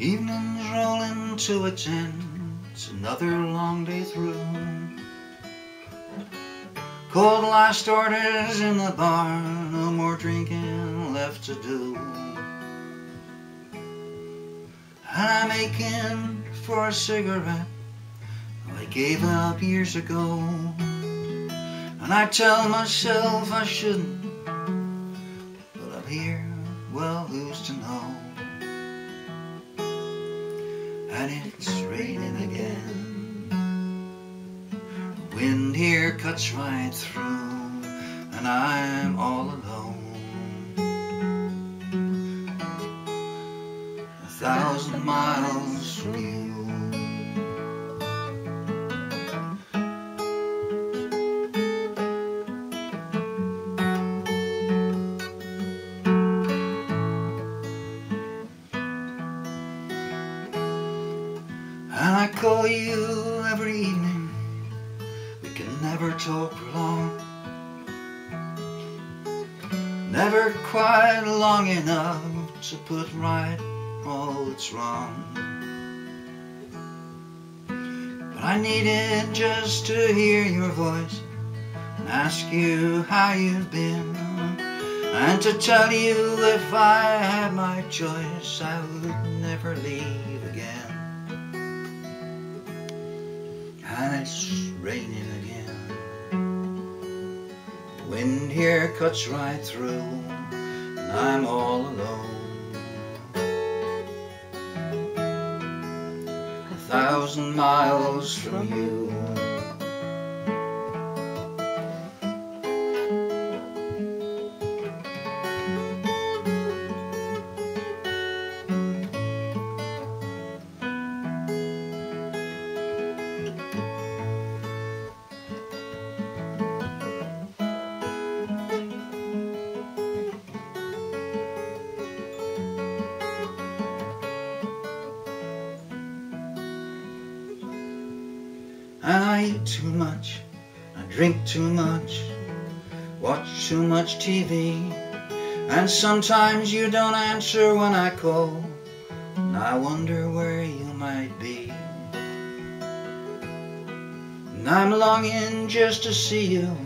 Evening's rolling to its end. Another long day through. Cold last orders in the bar. No more drinking left to do. And I'm aching for a cigarette I gave up years ago. And I tell myself I shouldn't, but I'm here, well, who's to know? And it's raining again. The wind here cuts right through, and I'm all alone. A thousand miles from you. I call you every evening. We can never talk for long. Never quite long enough to put right all that's wrong. But I needed just to hear your voice and ask you how you've been. And to tell you if I had my choice, I would never leave again. And it's raining again. The wind here cuts right through, and I'm all alone. A thousand miles from you. I eat too much, I drink too much, watch too much TV, and sometimes you don't answer when I call, and I wonder where you might be. And I'm longing just to see you,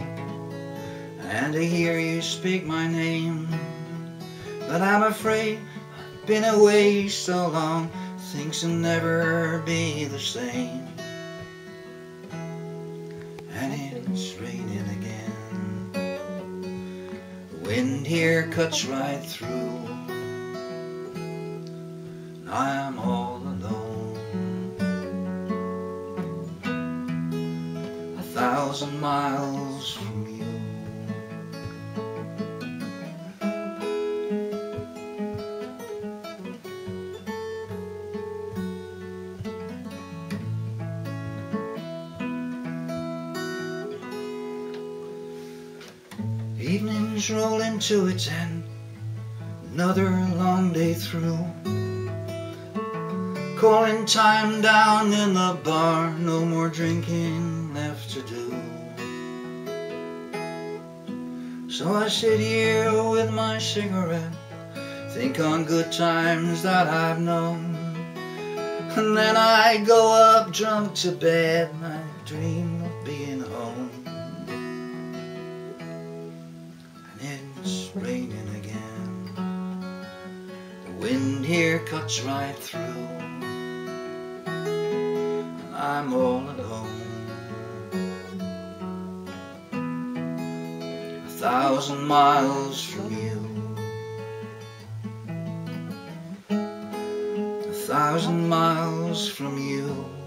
and to hear you speak my name, but I'm afraid I've been away so long, things will never be the same. It's raining again. The wind here cuts right through. And I'm all alone. A thousand miles Evening's rolling to its end, another long day through. Calling time down in the bar, no more drinking left to do. So I sit here with my cigarette, think on good times that I've known. And then I go up drunk to bed, I dream cuts right through. And I'm all alone. A thousand miles from you. A thousand miles from you.